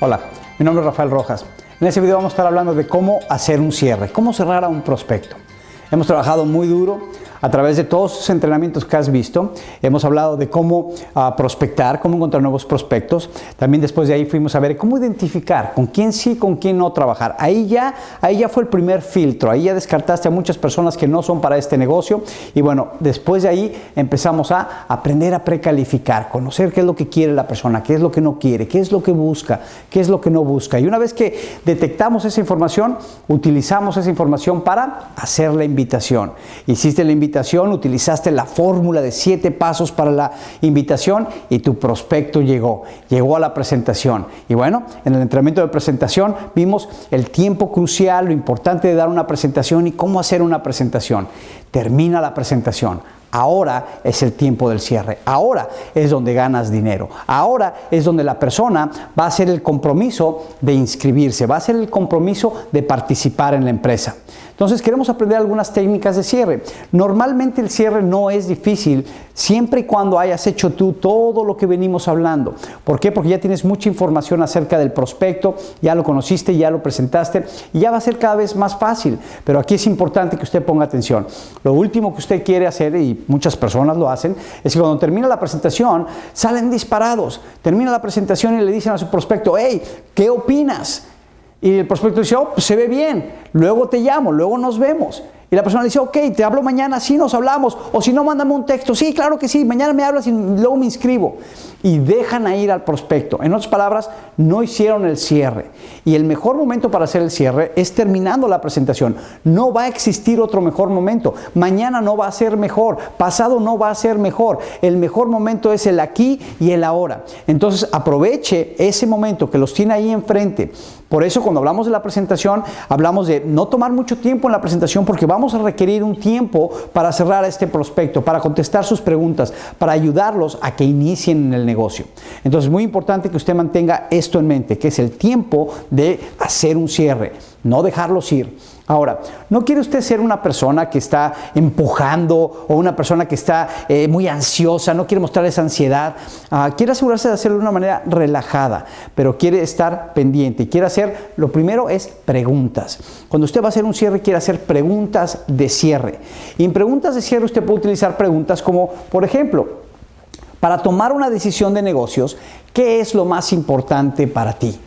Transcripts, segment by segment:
Hola, mi nombre es Rafael Rojas. En este video vamos a estar hablando de cómo hacer un cierre, cómo cerrar a un prospecto. Hemos trabajado muy duro a través de todos esos entrenamientos que has visto. Hemos hablado de cómo uh, prospectar, cómo encontrar nuevos prospectos. También después de ahí fuimos a ver cómo identificar con quién sí, con quién no trabajar. Ahí ya, ahí ya fue el primer filtro. Ahí ya descartaste a muchas personas que no son para este negocio. Y bueno, después de ahí empezamos a aprender a precalificar, conocer qué es lo que quiere la persona, qué es lo que no quiere, qué es lo que busca, qué es lo que no busca. Y una vez que detectamos esa información, utilizamos esa información para hacer la invitación. Hiciste la invitación utilizaste la fórmula de siete pasos para la invitación y tu prospecto llegó, llegó a la presentación. Y bueno, en el entrenamiento de presentación vimos el tiempo crucial, lo importante de dar una presentación y cómo hacer una presentación. Termina la presentación. Ahora es el tiempo del cierre. Ahora es donde ganas dinero. Ahora es donde la persona va a hacer el compromiso de inscribirse, va a hacer el compromiso de participar en la empresa. Entonces queremos aprender algunas técnicas de cierre. Normalmente el cierre no es difícil siempre y cuando hayas hecho tú todo lo que venimos hablando. ¿Por qué? Porque ya tienes mucha información acerca del prospecto, ya lo conociste, ya lo presentaste y ya va a ser cada vez más fácil. Pero aquí es importante que usted ponga atención. Lo último que usted quiere hacer, y muchas personas lo hacen, es que cuando termina la presentación salen disparados. Termina la presentación y le dicen a su prospecto, hey, ¿qué opinas? Y el prospecto dice, oh, pues se ve bien, luego te llamo, luego nos vemos. Y la persona dice, ok, te hablo mañana, sí nos hablamos. O si no, mándame un texto. Sí, claro que sí, mañana me hablas y luego me inscribo. Y dejan a ir al prospecto. En otras palabras, no hicieron el cierre. Y el mejor momento para hacer el cierre es terminando la presentación. No va a existir otro mejor momento. Mañana no va a ser mejor. Pasado no va a ser mejor. El mejor momento es el aquí y el ahora. Entonces aproveche ese momento que los tiene ahí enfrente. Por eso cuando hablamos de la presentación, hablamos de no tomar mucho tiempo en la presentación porque va vamos a requerir un tiempo para cerrar este prospecto, para contestar sus preguntas, para ayudarlos a que inicien en el negocio. Entonces es muy importante que usted mantenga esto en mente, que es el tiempo de hacer un cierre, no dejarlos ir. Ahora, ¿no quiere usted ser una persona que está empujando o una persona que está eh, muy ansiosa, no quiere mostrar esa ansiedad? Uh, quiere asegurarse de hacerlo de una manera relajada, pero quiere estar pendiente quiere hacer, lo primero es preguntas. Cuando usted va a hacer un cierre, quiere hacer preguntas de cierre. Y en preguntas de cierre usted puede utilizar preguntas como, por ejemplo, para tomar una decisión de negocios, ¿qué es lo más importante para ti?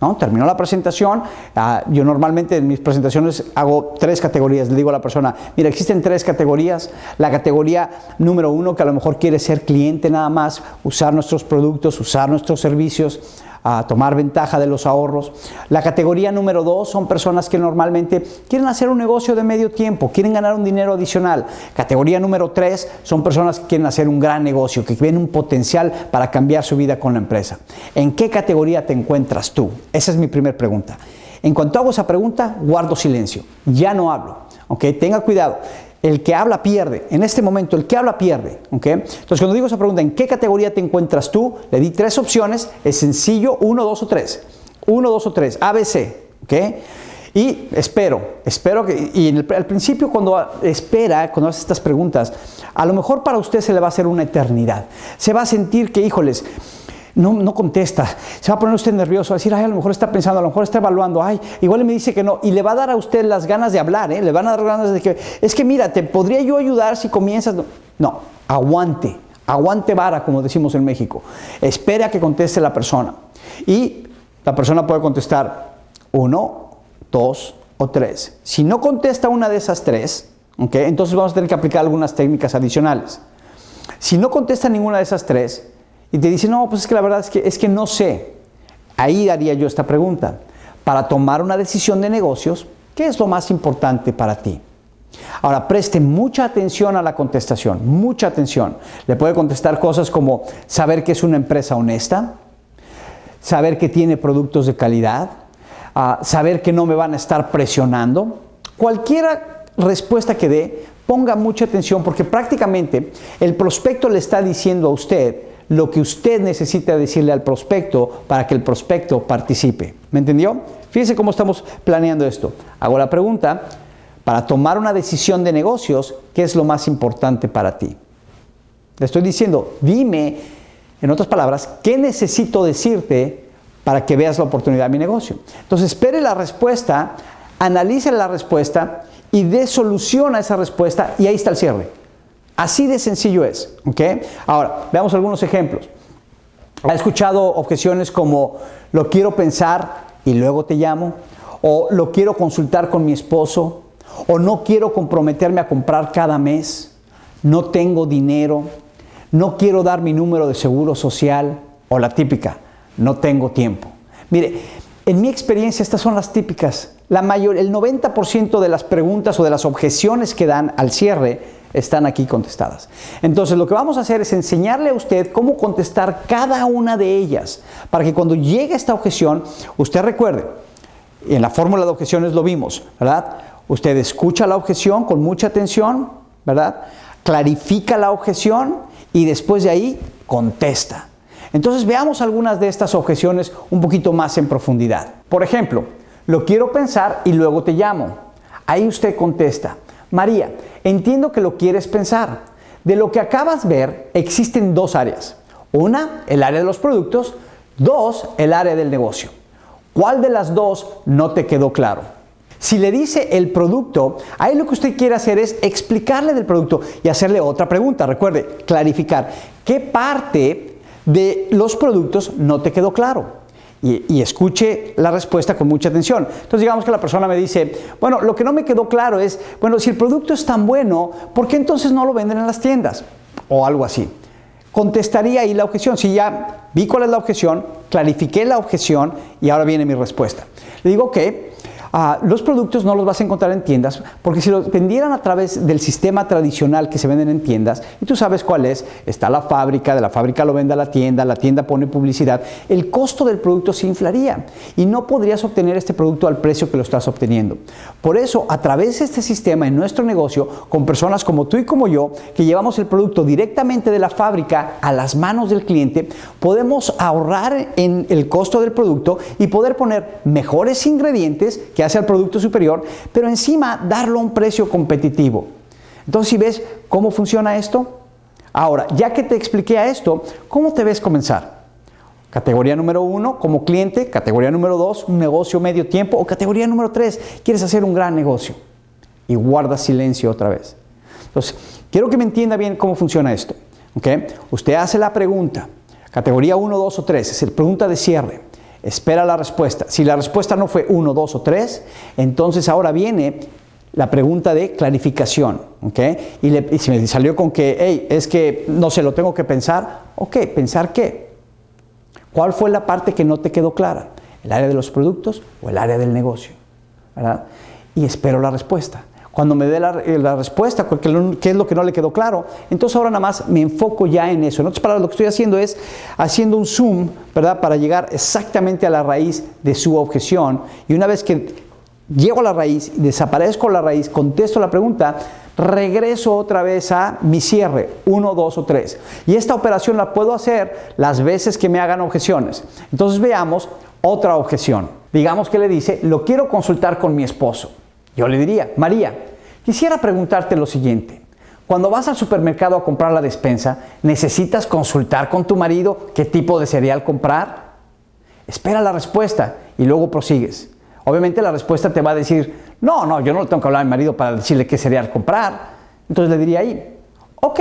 ¿No? Terminó la presentación. Ah, yo normalmente en mis presentaciones hago tres categorías. Le digo a la persona, mira, existen tres categorías. La categoría número uno, que a lo mejor quiere ser cliente nada más, usar nuestros productos, usar nuestros servicios a tomar ventaja de los ahorros. La categoría número dos son personas que normalmente quieren hacer un negocio de medio tiempo, quieren ganar un dinero adicional. Categoría número tres son personas que quieren hacer un gran negocio, que ven un potencial para cambiar su vida con la empresa. ¿En qué categoría te encuentras tú? Esa es mi primera pregunta. En cuanto hago esa pregunta, guardo silencio, ya no hablo. ¿ok? Tenga cuidado. El que habla pierde. En este momento, el que habla pierde. Entonces, cuando digo esa pregunta, ¿en qué categoría te encuentras tú? Le di tres opciones. Es sencillo, uno, dos o tres. Uno, dos o tres. ABC. Y espero, espero que, y al principio cuando espera, cuando hace estas preguntas, a lo mejor para usted se le va a hacer una eternidad. Se va a sentir que, híjoles, no, no contesta, se va a poner usted nervioso, a decir, ay, a lo mejor está pensando, a lo mejor está evaluando, ay, igual me dice que no, y le va a dar a usted las ganas de hablar, ¿eh? le van a dar ganas de que, es que mira, te podría yo ayudar si comienzas, no, aguante, aguante vara, como decimos en México, espere a que conteste la persona, y la persona puede contestar uno, dos o tres. Si no contesta una de esas tres, ¿okay? entonces vamos a tener que aplicar algunas técnicas adicionales. Si no contesta ninguna de esas tres, y te dice, no, pues es que la verdad es que, es que no sé. Ahí haría yo esta pregunta. Para tomar una decisión de negocios, ¿qué es lo más importante para ti? Ahora, preste mucha atención a la contestación, mucha atención. Le puede contestar cosas como saber que es una empresa honesta, saber que tiene productos de calidad, uh, saber que no me van a estar presionando. Cualquier respuesta que dé, ponga mucha atención porque prácticamente el prospecto le está diciendo a usted lo que usted necesita decirle al prospecto para que el prospecto participe. ¿Me entendió? Fíjese cómo estamos planeando esto. Hago la pregunta, para tomar una decisión de negocios, ¿qué es lo más importante para ti? Le estoy diciendo, dime, en otras palabras, ¿qué necesito decirte para que veas la oportunidad de mi negocio. Entonces, espere la respuesta, analice la respuesta y dé solución a esa respuesta y ahí está el cierre. Así de sencillo es. Ahora, veamos algunos ejemplos. ¿Ha escuchado objeciones como lo quiero pensar y luego te llamo? ¿O lo quiero consultar con mi esposo? ¿O no quiero comprometerme a comprar cada mes? ¿No tengo dinero? ¿No quiero dar mi número de seguro social? O la típica, no tengo tiempo. Mire, en mi experiencia estas son las típicas. La mayor, el 90% de las preguntas o de las objeciones que dan al cierre están aquí contestadas. Entonces lo que vamos a hacer es enseñarle a usted cómo contestar cada una de ellas para que cuando llegue esta objeción, usted recuerde, en la fórmula de objeciones lo vimos, ¿verdad? Usted escucha la objeción con mucha atención, ¿verdad? Clarifica la objeción y después de ahí contesta. Entonces veamos algunas de estas objeciones un poquito más en profundidad. Por ejemplo, lo quiero pensar y luego te llamo. Ahí usted contesta, María, entiendo que lo quieres pensar. De lo que acabas de ver, existen dos áreas. Una, el área de los productos. Dos, el área del negocio. ¿Cuál de las dos no te quedó claro? Si le dice el producto, ahí lo que usted quiere hacer es explicarle del producto y hacerle otra pregunta. Recuerde, clarificar. ¿Qué parte de los productos no te quedó claro? Y, escuche la respuesta con mucha atención. Entonces digamos que la persona me dice, bueno, lo que no me quedó claro es, bueno, si el producto es tan bueno, ¿por qué entonces no lo venden en las tiendas? O algo así. Contestaría ahí la objeción. Si ya vi cuál es la objeción, clarifiqué la objeción y ahora viene mi respuesta. Le digo que Ah, los productos no los vas a encontrar en tiendas porque si los vendieran a través del sistema tradicional que se venden en tiendas, y tú sabes cuál es, está la fábrica, de la fábrica lo vende a la tienda, la tienda pone publicidad, el costo del producto se inflaría y no podrías obtener este producto al precio que lo estás obteniendo. Por eso, a través de este sistema en nuestro negocio, con personas como tú y como yo, que llevamos el producto directamente de la fábrica a las manos del cliente, podemos ahorrar en el costo del producto y poder poner mejores ingredientes hace al producto superior, pero encima darlo a un precio competitivo. Entonces, si ves cómo funciona esto, ahora, ya que te expliqué a esto, ¿cómo te ves comenzar? Categoría número uno, como cliente. Categoría número dos, un negocio medio tiempo. O categoría número tres, quieres hacer un gran negocio. Y guarda silencio otra vez. Entonces, quiero que me entienda bien cómo funciona esto. ¿okay? Usted hace la pregunta. Categoría 1, 2 o 3. Es la pregunta de cierre espera la respuesta. Si la respuesta no fue uno, dos o tres, entonces ahora viene la pregunta de clarificación. ¿okay? Y, si me salió con que, hey, es que no se lo tengo que pensar, ok, ¿pensar qué? ¿Cuál fue la parte que no te quedó clara? ¿El área de los productos o el área del negocio? ¿verdad? Y espero la respuesta. Cuando me dé la, eh, respuesta, qué es lo que no le quedó claro, entonces ahora nada más me enfoco ya en eso. En otras palabras, lo que estoy haciendo es haciendo un zoom, ¿verdad? Para llegar exactamente a la raíz de su objeción. Y una vez que llego a la raíz, desaparezco la raíz, contesto la pregunta, regreso otra vez a mi cierre, uno, dos o tres. Y esta operación la puedo hacer las veces que me hagan objeciones. Entonces veamos otra objeción. Digamos que le dice, lo quiero consultar con mi esposo. Yo le diría, María, quisiera preguntarte lo siguiente. Cuando vas al supermercado a comprar la despensa, ¿necesitas consultar con tu marido qué tipo de cereal comprar? Espera la respuesta y luego prosigues. Obviamente la respuesta te va a decir, no, no, yo no le tengo que hablar a mi marido para decirle qué cereal comprar. Entonces le diría ahí, ok,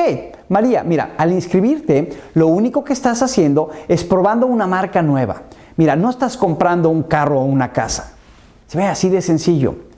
María, mira, al inscribirte, lo único que estás haciendo es probando una marca nueva. Mira, no estás comprando un carro o una casa. Se ve así de sencillo.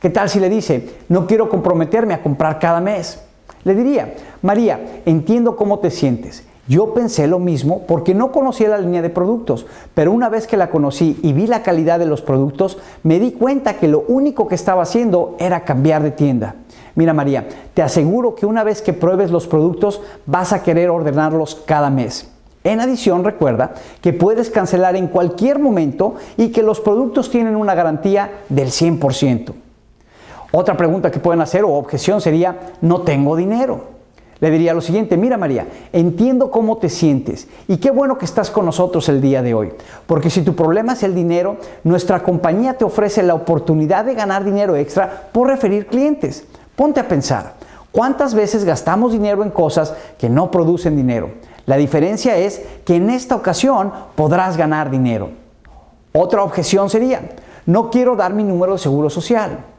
¿Qué tal si le dice, no quiero comprometerme a comprar cada mes? Le diría, María, entiendo cómo te sientes. Yo pensé lo mismo porque no conocía la línea de productos, pero una vez que la conocí y vi la calidad de los productos, me di cuenta que lo único que estaba haciendo era cambiar de tienda. Mira María, te aseguro que una vez que pruebes los productos vas a querer ordenarlos cada mes. En adición, recuerda que puedes cancelar en cualquier momento y que los productos tienen una garantía del 100%. Otra pregunta que pueden hacer o objeción sería, no tengo dinero. Le diría lo siguiente, mira María, entiendo cómo te sientes y qué bueno que estás con nosotros el día de hoy, porque si tu problema es el dinero, nuestra compañía te ofrece la oportunidad de ganar dinero extra por referir clientes. Ponte a pensar, ¿cuántas veces gastamos dinero en cosas que no producen dinero? La diferencia es que en esta ocasión podrás ganar dinero. Otra objeción sería, no quiero dar mi número de seguro social.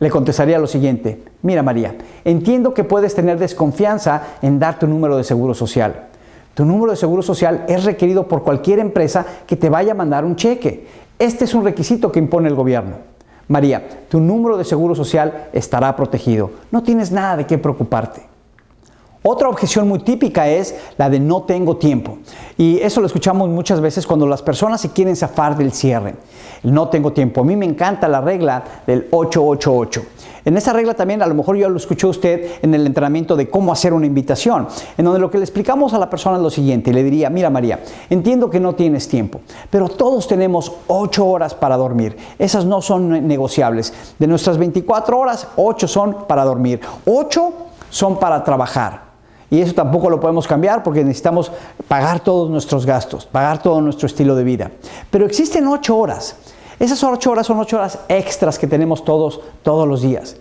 Le contestaría lo siguiente, mira María, entiendo que puedes tener desconfianza en dar tu número de seguro social. Tu número de seguro social es requerido por cualquier empresa que te vaya a mandar un cheque. Este es un requisito que impone el gobierno. María, tu número de seguro social estará protegido. No tienes nada de qué preocuparte. Otra objeción muy típica es la de no tengo tiempo. Y eso lo escuchamos muchas veces cuando las personas se quieren zafar del cierre. no tengo tiempo. A mí me encanta la regla del 888. En esa regla también a lo mejor ya lo escuchó usted en el entrenamiento de cómo hacer una invitación, en donde lo que le explicamos a la persona es lo siguiente. Le diría, mira María, entiendo que no tienes tiempo, pero todos tenemos 8 horas para dormir. Esas no son negociables. De nuestras 24 horas, 8 son para dormir. 8 son para trabajar. Y eso tampoco lo podemos cambiar porque necesitamos pagar todos nuestros gastos, pagar todo nuestro estilo de vida. Pero existen ocho horas. Esas ocho horas son ocho horas extras que tenemos todos, todos los días.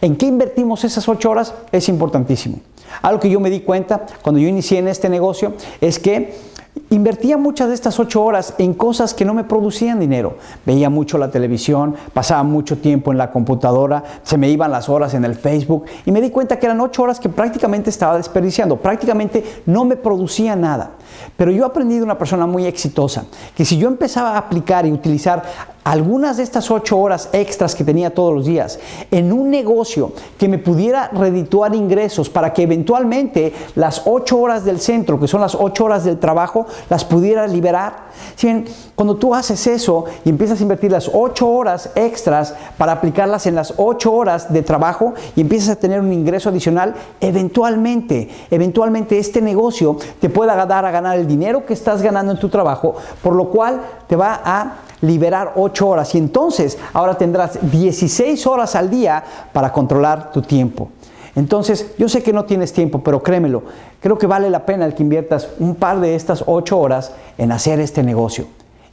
¿En qué invertimos esas ocho horas? Es importantísimo. Algo que yo me di cuenta cuando yo inicié en este negocio es que Invertía muchas de estas ocho horas en cosas que no me producían dinero. Veía mucho la televisión, pasaba mucho tiempo en la computadora, se me iban las horas en el Facebook y me di cuenta que eran ocho horas que prácticamente estaba desperdiciando, prácticamente no me producía nada. Pero yo aprendí de una persona muy exitosa que si yo empezaba a aplicar y utilizar algunas de estas ocho horas extras que tenía todos los días en un negocio que me pudiera redituar ingresos para que eventualmente las ocho horas del centro, que son las ocho horas del trabajo, las pudiera liberar. Si bien, cuando tú haces eso y empiezas a invertir las ocho horas extras para aplicarlas en las ocho horas de trabajo y empiezas a tener un ingreso adicional, eventualmente, eventualmente este negocio te pueda dar a ganar el dinero que estás ganando en tu trabajo, por lo cual te va a liberar 8 horas y entonces ahora tendrás 16 horas al día para controlar tu tiempo. Entonces, yo sé que no tienes tiempo, pero créemelo, creo que vale la pena el que inviertas un par de estas 8 horas en hacer este negocio.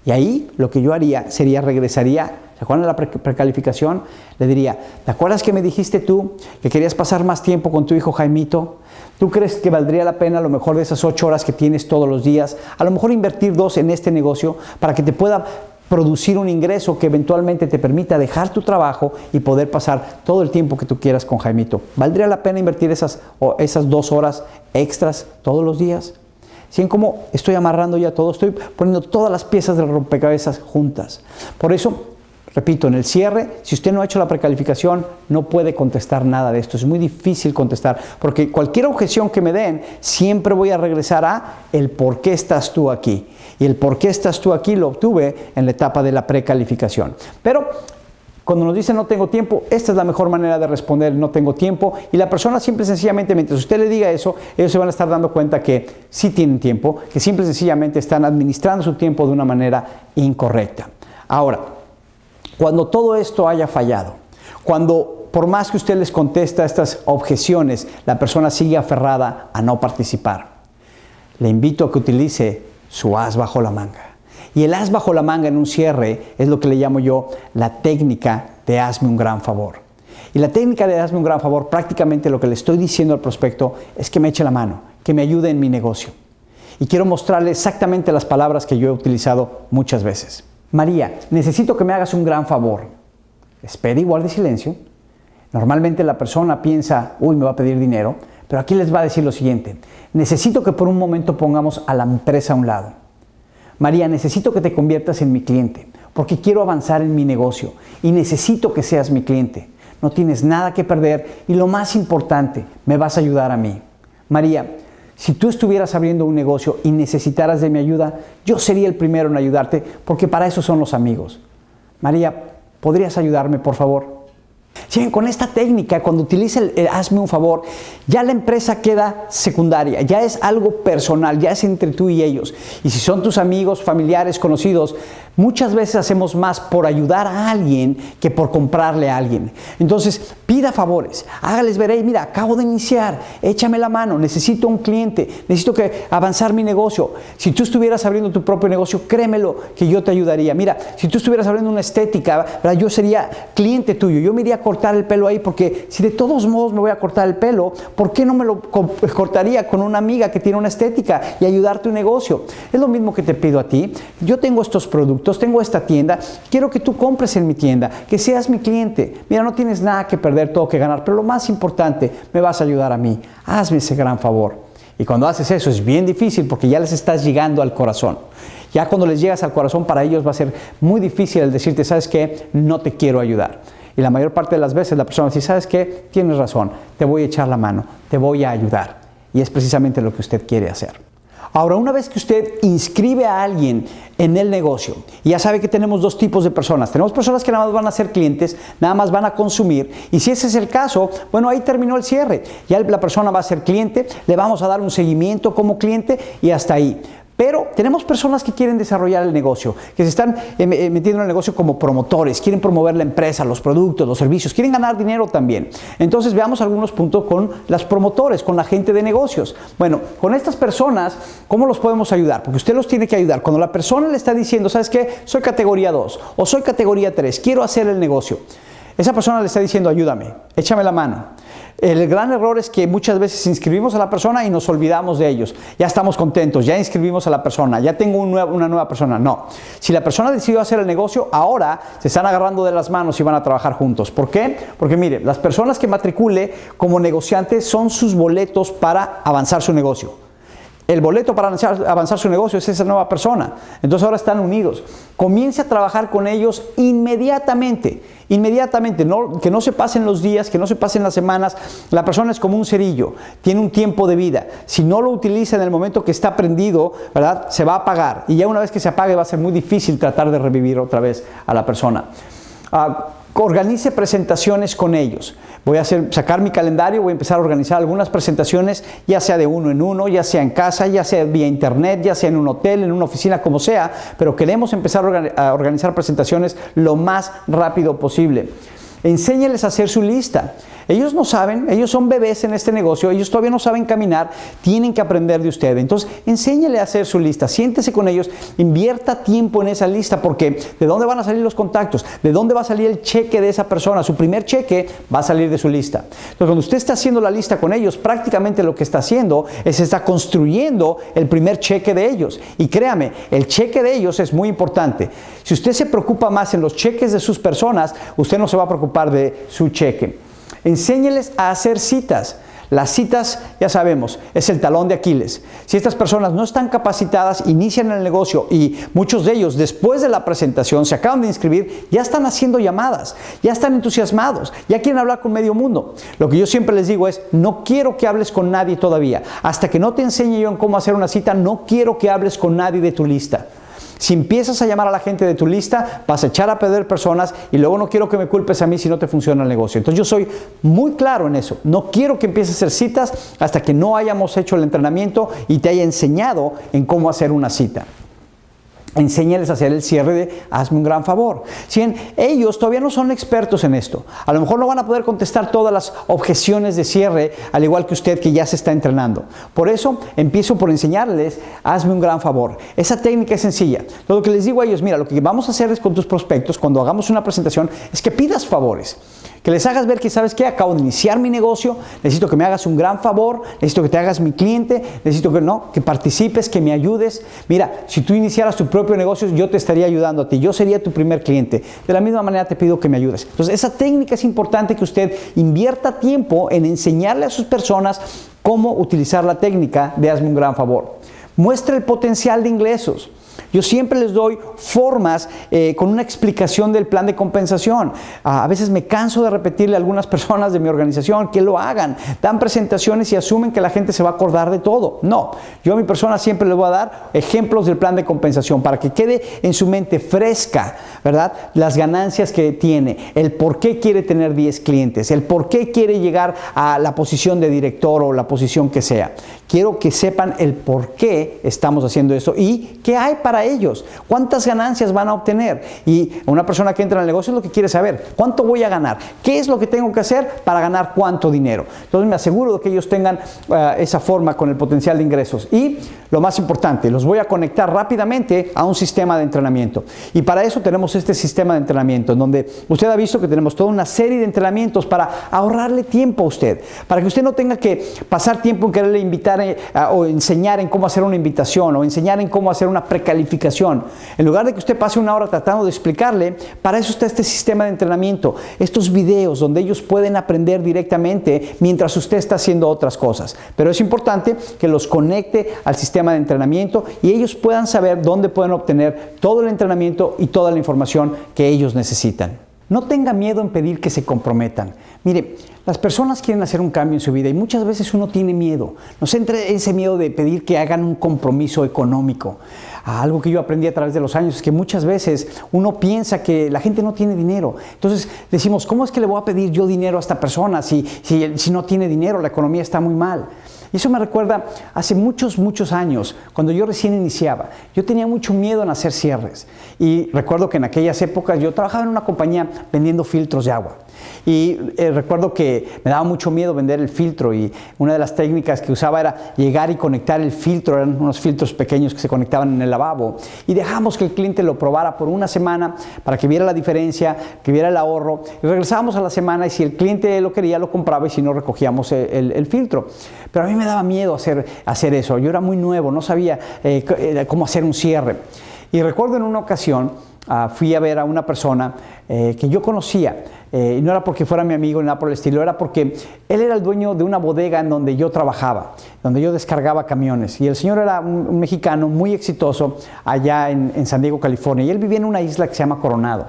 Y ahí lo que yo haría sería regresaría, ¿se acuerdan de la precalificación? Le diría, ¿te acuerdas que me dijiste tú que querías pasar más tiempo con tu hijo Jaimito? ¿Tú crees que valdría la pena a lo mejor de esas 8 horas que tienes todos los días, a lo mejor invertir dos en este negocio para que te pueda producir un ingreso que eventualmente te permita dejar tu trabajo y poder pasar todo el tiempo que tú quieras con Jaimito. ¿Valdría la pena invertir esas, esas dos horas extras todos los días? Si en cómo estoy amarrando ya todo, estoy poniendo todas las piezas del rompecabezas juntas. Por eso, repito, en el cierre, si usted no ha hecho la precalificación, no puede contestar nada de esto. Es muy difícil contestar, porque cualquier objeción que me den, siempre voy a regresar a el por qué estás tú aquí. Y el por qué estás tú aquí lo obtuve en la etapa de la precalificación. Pero cuando nos dicen no tengo tiempo, esta es la mejor manera de responder no tengo tiempo. Y la persona simple y sencillamente, mientras usted le diga eso, ellos se van a estar dando cuenta que sí tienen tiempo, que simple y sencillamente están administrando su tiempo de una manera incorrecta. Ahora, cuando todo esto haya fallado, cuando por más que usted les contesta estas objeciones, la persona sigue aferrada a no participar, le invito a que utilice su as bajo la manga. Y el as bajo la manga en un cierre es lo que le llamo yo la técnica de hazme un gran favor. Y la técnica de hazme un gran favor, prácticamente lo que le estoy diciendo al prospecto es que me eche la mano, que me ayude en mi negocio. Y quiero mostrarle exactamente las palabras que yo he utilizado muchas veces. María, necesito que me hagas un gran favor. Espere igual de silencio. Normalmente la persona piensa, uy, me va a pedir dinero, pero aquí les va a decir lo siguiente. Necesito que por un momento pongamos a la empresa a un lado. María, necesito que te conviertas en mi cliente, porque quiero avanzar en mi negocio y necesito que seas mi cliente. No tienes nada que perder y lo más importante, me vas a ayudar a mí. María, si tú estuvieras abriendo un negocio y necesitaras de mi ayuda, yo sería el primero en ayudarte, porque para eso son los amigos. María, ¿podrías ayudarme, por favor? con esta técnica, cuando utilice el, hazme un favor, ya la empresa queda secundaria, ya es algo personal, ya es entre tú y ellos. Y si son tus amigos, familiares, conocidos, muchas veces hacemos más por ayudar a alguien que por comprarle a alguien. Entonces, Pida favores, hágales ver, mira, acabo de iniciar, échame la mano, necesito un cliente, necesito que avanzar mi negocio. Si tú estuvieras abriendo tu propio negocio, créemelo que yo te ayudaría. Mira, si tú estuvieras abriendo una estética, yo sería cliente tuyo, yo me iría a cortar el pelo ahí porque si de todos modos me voy a cortar el pelo, ¿por qué no me lo cortaría con una amiga que tiene una estética y ayudarte un negocio? Es lo mismo que te pido a ti. Yo tengo estos productos, tengo esta tienda, quiero que tú compres en mi tienda, que seas mi cliente. Mira, no tienes nada que perder, todo que ganar, pero lo más importante, me vas a ayudar a mí. Hazme ese gran favor. Y cuando haces eso es bien difícil porque ya les estás llegando al corazón. Ya cuando les llegas al corazón para ellos va a ser muy difícil el decirte, ¿sabes qué? No te quiero ayudar. Y la mayor parte de las veces la persona va a decir, ¿sabes qué? Tienes razón, te voy a echar la mano, te voy a ayudar. Y es precisamente lo que usted quiere hacer. Ahora, una vez que usted inscribe a alguien en el negocio, ya sabe que tenemos dos tipos de personas. Tenemos personas que nada más van a ser clientes, nada más van a consumir, y si ese es el caso, bueno, ahí terminó el cierre. Ya la persona va a ser cliente, le vamos a dar un seguimiento como cliente y hasta ahí. Pero tenemos personas que quieren desarrollar el negocio, que se están eh, eh, metiendo en el negocio como promotores, quieren promover la empresa, los productos, los servicios, quieren ganar dinero también. Entonces veamos algunos puntos con las promotores, con la gente de negocios. Bueno, con estas personas, ¿cómo los podemos ayudar? Porque usted los tiene que ayudar. Cuando la persona le está diciendo, ¿sabes qué? Soy categoría 2 o soy categoría 3, quiero hacer el negocio. Esa persona le está diciendo, ayúdame, échame la mano. El gran error es que muchas veces inscribimos a la persona y nos olvidamos de ellos. Ya estamos contentos, ya inscribimos a la persona, ya tengo una nueva persona. No. Si la persona decidió hacer el negocio, ahora se están agarrando de las manos y van a trabajar juntos. ¿Por qué? Porque mire, las personas que matricule como negociantes son sus boletos para avanzar su negocio. El boleto para avanzar, su negocio es esa nueva persona. Entonces ahora están unidos. Comience a trabajar con ellos inmediatamente. Inmediatamente. que no se pasen los días, que no se pasen las semanas. La persona es como un cerillo. Tiene un tiempo de vida. Si no lo utiliza en el momento que está prendido, ¿verdad? Se va a apagar. Y ya una vez que se apague va a ser muy difícil tratar de revivir otra vez a la persona. Ah, organice presentaciones con ellos. Voy a hacer, sacar mi calendario, voy a empezar a organizar algunas presentaciones, ya sea de uno en uno, ya sea en casa, ya sea vía internet, ya sea en un hotel, en una oficina, como sea, pero queremos empezar a organizar presentaciones lo más rápido posible. Enséñeles a hacer su lista. Ellos no saben, ellos son bebés en este negocio, ellos todavía no saben caminar, tienen que aprender de usted. Entonces, enséñele a hacer su lista, siéntese con ellos, invierta tiempo en esa lista, porque ¿de dónde van a salir los contactos? ¿De dónde va a salir el cheque de esa persona? Su primer cheque va a salir de su lista. Entonces, cuando usted está haciendo la lista con ellos, prácticamente lo que está haciendo es está construyendo el primer cheque de ellos. Y créame, el cheque de ellos es muy importante. Si usted se preocupa más en los cheques de sus personas, usted no se va a preocupar de su cheque. Enséñeles a hacer citas. Las citas, ya sabemos, es el talón de Aquiles. Si estas personas no están capacitadas, inician el negocio y muchos de ellos después de la presentación se acaban de inscribir, ya están haciendo llamadas, ya están entusiasmados, ya quieren hablar con medio mundo. Lo que yo siempre les digo es, no quiero que hables con nadie todavía. Hasta que no te enseñe yo en cómo hacer una cita, no quiero que hables con nadie de tu lista. Si empiezas a llamar a la gente de tu lista, vas a echar a perder personas y luego no quiero que me culpes a mí si no te funciona el negocio. Entonces yo soy muy claro en eso. No quiero que empieces a hacer citas hasta que no hayamos hecho el entrenamiento y te haya enseñado en cómo hacer una cita. Enséñales a hacer el cierre de hazme un gran favor. Si ellos todavía no son expertos en esto, a lo mejor no van a poder contestar todas las objeciones de cierre, al igual que usted que ya se está entrenando. Por eso empiezo por enseñarles hazme un gran favor. Esa técnica es sencilla. Lo que les digo a ellos, mira, lo que vamos a hacer es con tus prospectos cuando hagamos una presentación es que pidas favores que les hagas ver que sabes que acabo de iniciar mi negocio, necesito que me hagas un gran favor, necesito que te hagas mi cliente, necesito que no, que participes, que me ayudes. Mira, si tú iniciaras tu propio negocio, yo te estaría ayudando a ti, yo sería tu primer cliente. De la misma manera te pido que me ayudes. Entonces, esa técnica es importante que usted invierta tiempo en enseñarle a sus personas cómo utilizar la técnica de hazme un gran favor. Muestra el potencial de ingresos. Yo siempre les doy formas eh, con una explicación del plan de compensación. a veces me canso de repetirle a algunas personas de mi organización que lo hagan. Dan presentaciones y asumen que la gente se va a acordar de todo. No, yo a mi persona siempre les voy a dar ejemplos del plan de compensación para que quede en su mente fresca, ¿verdad? Las ganancias que tiene, el por qué quiere tener 10 clientes, el por qué quiere llegar a la posición de director o la posición que sea. Quiero que sepan el por qué estamos haciendo esto y qué hay para para ellos. ¿Cuántas ganancias van a obtener? Y una persona que entra en el negocio lo que quiere saber. ¿Cuánto voy a ganar? ¿Qué es lo que tengo que hacer para ganar cuánto dinero? Entonces me aseguro de que ellos tengan uh, esa forma con el potencial de ingresos. Y lo más importante, los voy a conectar rápidamente a un sistema de entrenamiento. Y para eso tenemos este sistema de entrenamiento, en donde usted ha visto que tenemos toda una serie de entrenamientos para ahorrarle tiempo a usted, para que usted no tenga que pasar tiempo en quererle invitar eh, o enseñar en cómo hacer una invitación o enseñar en cómo hacer una precalificación. En lugar de que usted pase una hora tratando de explicarle, para eso está este sistema de entrenamiento, estos videos donde ellos pueden aprender directamente mientras usted está haciendo otras cosas. Pero es importante que los conecte al sistema de entrenamiento y ellos puedan saber dónde pueden obtener todo el entrenamiento y toda la información que ellos necesitan. No tenga miedo en pedir que se comprometan. Mire, las personas quieren hacer un cambio en su vida y muchas veces uno tiene miedo. Nos entra ese miedo de pedir que hagan un compromiso económico. algo que yo aprendí a través de los años es que muchas veces uno piensa que la gente no tiene dinero. Entonces decimos, ¿cómo es que le voy a pedir yo dinero a esta persona si, si, si no tiene dinero? La economía está muy mal. Y eso me recuerda hace muchos, muchos años, cuando yo recién iniciaba. Yo tenía mucho miedo en hacer cierres. Y recuerdo que en aquellas épocas yo trabajaba en una compañía vendiendo filtros de agua. Y eh, recuerdo que me daba mucho miedo vender el filtro y una de las técnicas que usaba era llegar y conectar el filtro, eran unos filtros pequeños que se conectaban en el lavabo y dejamos que el cliente lo probara por una semana para que viera la diferencia, que viera el ahorro y regresábamos a la semana y si el cliente lo quería lo compraba y si no recogíamos el, filtro. Pero a mí me daba miedo hacer, hacer eso, yo era muy nuevo, no sabía eh, eh, cómo hacer un cierre. Y recuerdo en una ocasión, ah, fui a ver a una persona que yo conocía, eh, y no era porque fuera mi amigo ni nada por el estilo, era porque él era el dueño de una bodega en donde yo trabajaba, donde yo descargaba camiones. Y el señor era un, mexicano muy exitoso allá en San Diego, California. Y él vivía en una isla que se llama Coronado.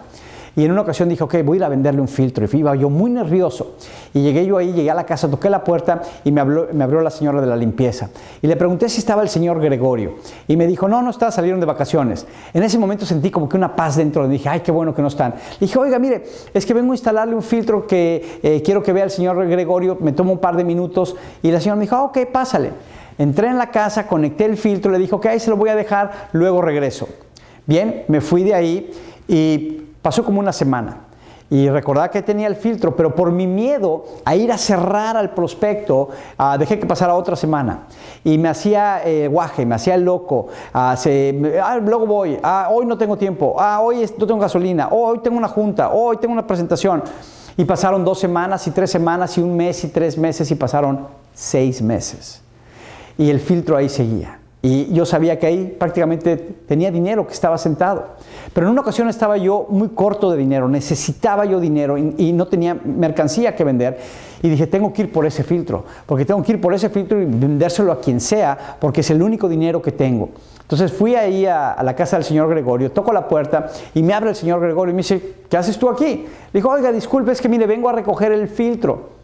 Y en una ocasión dije, ok, voy a ir a venderle un filtro. Y iba yo muy nervioso. Y llegué yo ahí, llegué a la casa, toqué la puerta y me, habló, me abrió la señora de la limpieza. Y le pregunté si estaba el señor Gregorio. Y me dijo, no, no está, salieron de vacaciones. En ese momento sentí como que una paz dentro. Le dije, ay, qué bueno que no están. Le dije, oiga, mire, es que vengo a instalarle un filtro que eh, quiero que vea el señor Gregorio. Me tomo un par de minutos. Y la señora me dijo, ah, ok, pásale. Entré en la casa, conecté el filtro, le dije, ok, ahí se lo voy a dejar, luego regreso. Bien, me fui de ahí y Pasó como una semana y recordaba que tenía el filtro, pero por mi miedo a ir a cerrar al prospecto, uh, dejé que pasara otra semana. Y me hacía eh, guaje, me hacía loco. Uh, se, ah, luego voy, ah, hoy no tengo tiempo, ah, hoy no tengo gasolina, oh, hoy tengo una junta, oh, hoy tengo una presentación. Y pasaron dos semanas y tres semanas y un mes y tres meses y pasaron seis meses. Y el filtro ahí seguía. Y yo sabía que ahí prácticamente tenía dinero, que estaba sentado. Pero en una ocasión estaba yo muy corto de dinero, necesitaba yo dinero y, no tenía mercancía que vender. Y dije, tengo que ir por ese filtro, porque tengo que ir por ese filtro y vendérselo a quien sea, porque es el único dinero que tengo. Entonces fui ahí a, la casa del señor Gregorio, toco la puerta y me abre el señor Gregorio y me dice, ¿qué haces tú aquí? Le digo, oiga, disculpe, es que mire, vengo a recoger el filtro.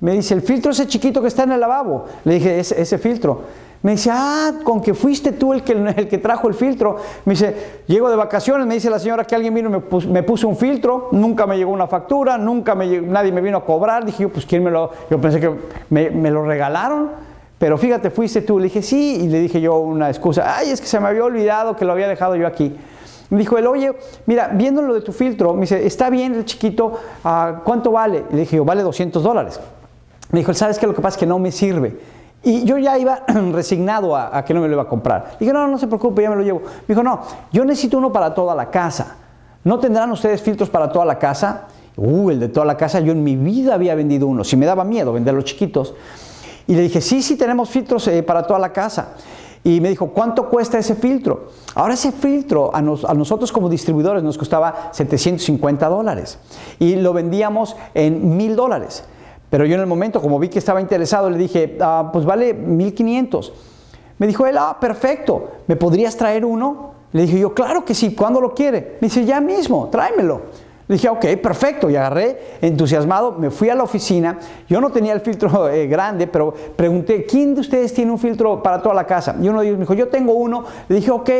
Me dice, el filtro ese chiquito que está en el lavabo. Le dije, ese filtro. Me dice, ah, con que fuiste tú el que, el que trajo el filtro. Me dice, llego de vacaciones, me dice la señora que alguien vino y me puso, me puso un filtro, nunca me llegó una factura, nunca me, nadie me vino a cobrar. Dije yo, pues ¿quién me lo...? Yo pensé que me, lo regalaron. Pero fíjate, fuiste tú. Le dije, sí, y le dije yo una excusa. Ay, es que se me había olvidado que lo había dejado yo aquí. Me dijo él, oye, mira, viendo lo de tu filtro, me dice, está bien el chiquito, ah, ¿cuánto vale? le dije yo, vale 200 dólares. Me dijo, ¿sabes qué? Lo que pasa es que no me sirve. Y yo ya iba resignado a, que no me lo iba a comprar. Dije, no, no se preocupe, ya me lo llevo. Me dijo, no, yo necesito uno para toda la casa. ¿No tendrán ustedes filtros para toda la casa? Uh, el de toda la casa, yo en mi vida había vendido uno. Si me daba miedo vender los chiquitos. Y le dije, sí, sí, tenemos filtros eh, para toda la casa. Y me dijo, ¿cuánto cuesta ese filtro? Ahora ese filtro a, a, nosotros como distribuidores nos costaba 750 dólares y lo vendíamos en mil dólares. Pero yo en el momento, como vi que estaba interesado, le dije, ah, pues vale 1500. Me dijo él, ah, perfecto, ¿me podrías traer uno? Le dije yo, claro que sí, ¿cuándo lo quiere? Me dice, ya mismo, tráemelo. Dije, ok, perfecto, y agarré entusiasmado, me fui a la oficina, yo no tenía el filtro eh, grande, pero pregunté, ¿quién de ustedes tiene un filtro para toda la casa? Y uno de ellos me dijo, yo tengo uno, le dije, ok,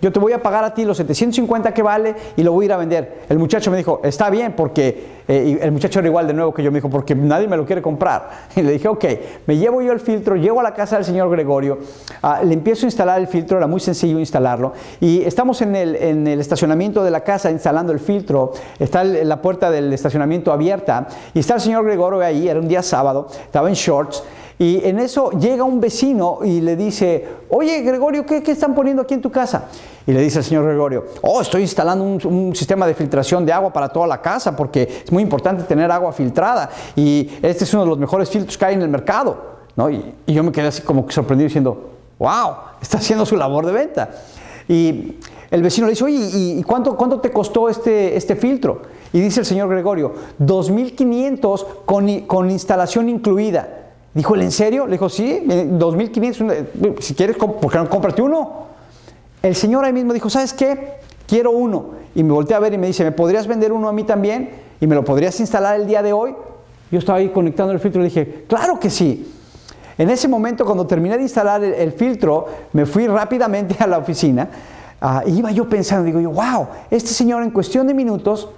yo te voy a pagar a ti los 750 que vale y lo voy a ir a vender. El muchacho me dijo, está bien, porque eh, el muchacho era igual de nuevo que yo, me dijo, porque nadie me lo quiere comprar. Y le dije, ok, me llevo yo el filtro, llego a la casa del señor Gregorio, ah, le empiezo a instalar el filtro, era muy sencillo instalarlo, y estamos en el, en el estacionamiento de la casa instalando el filtro, está la puerta del estacionamiento abierta y está el señor Gregorio ahí, era un día sábado, estaba en shorts y en eso llega un vecino y le dice, oye Gregorio, ¿qué, están poniendo aquí en tu casa? Y le dice el señor Gregorio, oh, estoy instalando un, sistema de filtración de agua para toda la casa porque es muy importante tener agua filtrada y este es uno de los mejores filtros que hay en el mercado. ¿no? Y, yo me quedé así como sorprendido diciendo, wow, está haciendo su labor de venta. Y el vecino le dice, ¿y, cuánto, cuánto te costó este, este filtro? Y dice el señor Gregorio, 2.500 con, con instalación incluida. Dijo, ¿en serio? Le dijo, sí, 2.500, si quieres, ¿por qué no cómprate uno? El señor ahí mismo dijo, ¿sabes qué? Quiero uno. Y me volteé a ver y me dice, ¿me podrías vender uno a mí también? ¿Y me lo podrías instalar el día de hoy? Yo estaba ahí conectando el filtro y le dije, claro que sí. En ese momento, cuando terminé de instalar el, filtro, me fui rápidamente a la oficina. Ah, iba yo pensando, digo yo, wow, este señor en cuestión de minutos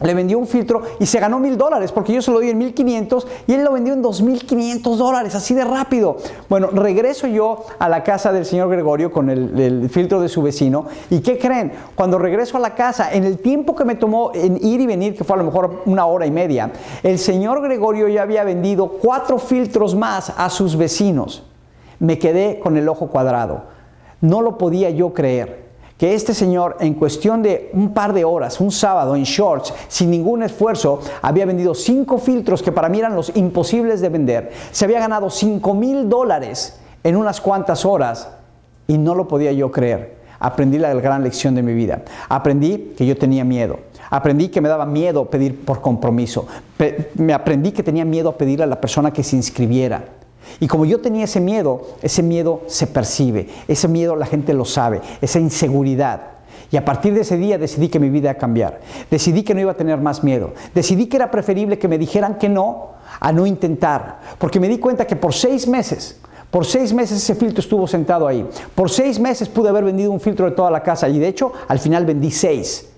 le vendió un filtro y se ganó mil dólares porque yo se lo di en mil quinientos y él lo vendió en dos mil quinientos dólares, así de rápido. Bueno, regreso yo a la casa del señor Gregorio con el, filtro de su vecino y ¿qué creen? Cuando regreso a la casa, en el tiempo que me tomó en ir y venir, que fue a lo mejor una hora y media, el señor Gregorio ya había vendido cuatro filtros más a sus vecinos. Me quedé con el ojo cuadrado. No lo podía yo creer que este señor en cuestión de un par de horas, un sábado en shorts, sin ningún esfuerzo, había vendido cinco filtros que para mí eran los imposibles de vender. Se había ganado cinco mil dólares en unas cuantas horas y no lo podía yo creer. Aprendí la gran lección de mi vida. Aprendí que yo tenía miedo. Aprendí que me daba miedo pedir por compromiso. me aprendí que tenía miedo a pedirle a la persona que se inscribiera. Y como yo tenía ese miedo, ese miedo se percibe, ese miedo la gente lo sabe, esa inseguridad. Y a partir de ese día decidí que mi vida iba a cambiar. Decidí que no iba a tener más miedo. Decidí que era preferible que me dijeran que no a no intentar. Porque me di cuenta que por seis meses, por seis meses ese filtro estuvo sentado ahí. Por seis meses pude haber vendido un filtro de toda la casa. Y de hecho, al final vendí seis.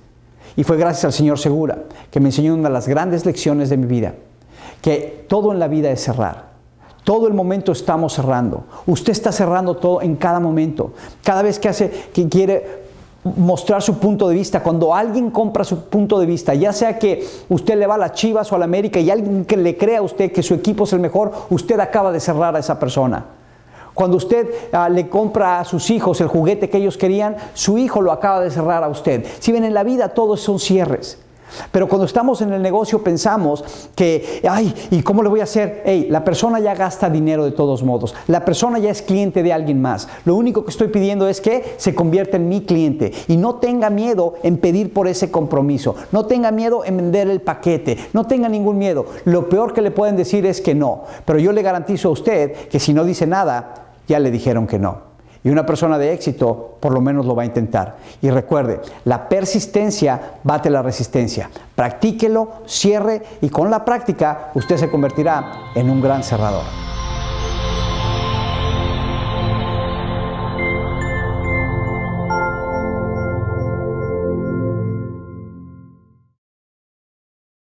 Y fue gracias al Señor Segura, que me enseñó una de las grandes lecciones de mi vida. Que todo en la vida es cerrar. Todo el momento estamos cerrando. Usted está cerrando todo en cada momento. Cada vez que hace, que quiere mostrar su punto de vista. Cuando alguien compra su punto de vista, ya sea que usted le va a las Chivas o a la América y alguien que le crea a usted que su equipo es el mejor, usted acaba de cerrar a esa persona. Cuando usted ah, le compra a sus hijos el juguete que ellos querían, su hijo lo acaba de cerrar a usted. Si ven en la vida, todos son cierres. Pero cuando estamos en el negocio pensamos que, ay, ¿y cómo le voy a hacer? Hey, la persona ya gasta dinero de todos modos. La persona ya es cliente de alguien más. Lo único que estoy pidiendo es que se convierta en mi cliente y no tenga miedo en pedir por ese compromiso. No tenga miedo en vender el paquete. No tenga ningún miedo. Lo peor que le pueden decir es que no. Pero yo le garantizo a usted que si no dice nada, ya le dijeron que no. Y una persona de éxito por lo menos lo va a intentar. Y recuerde, la persistencia bate la resistencia. Practíquelo, cierre y con la práctica usted se convertirá en un gran cerrador.